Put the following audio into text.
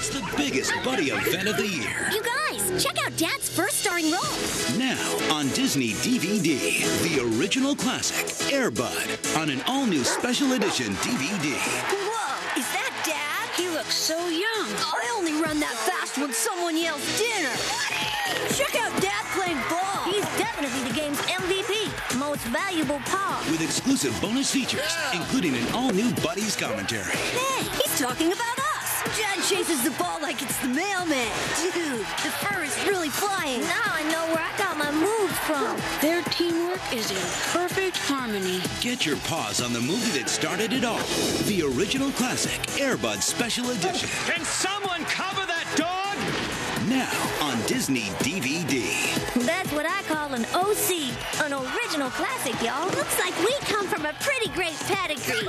It's the biggest buddy event of the year. You guys, check out Dad's first starring role. Now on Disney DVD, the original classic, Air Bud, on an all-new special edition DVD. Whoa, is that Dad? He looks so young. I only run that fast when someone yells dinner. Check out Dad playing ball. He's definitely the game's MVP, most valuable paw. With exclusive bonus features, including an all-new Buddies commentary. Hey, he's talking about us. Dad chases the ball like it's the mailman. Dude, the fur is really flying. Now I know where I got my moves from. Their teamwork is in perfect harmony. Get your paws on the movie that started it all. The original classic, Air Bud Special Edition. Can someone cover that dog? Now on Disney DVD. That's what I call an OC, an original classic, y'all. Looks like we come from a pretty great pedigree.